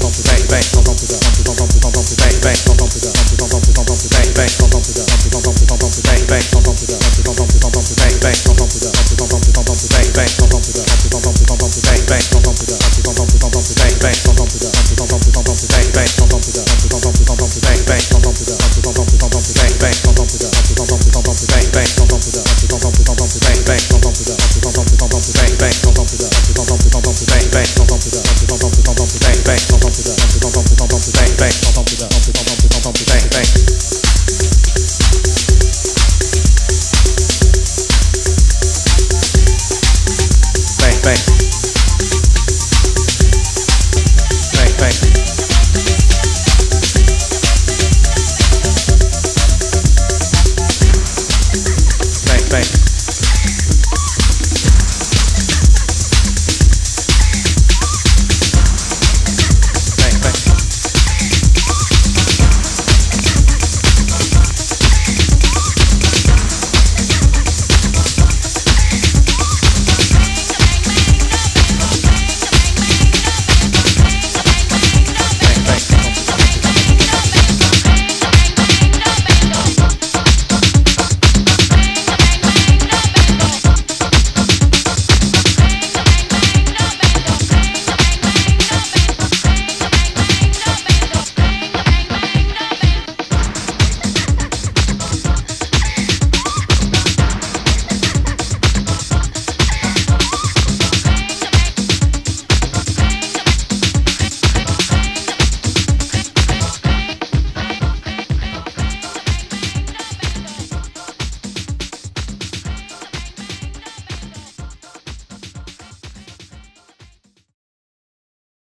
bang, bang, bump bump bump bump bump bump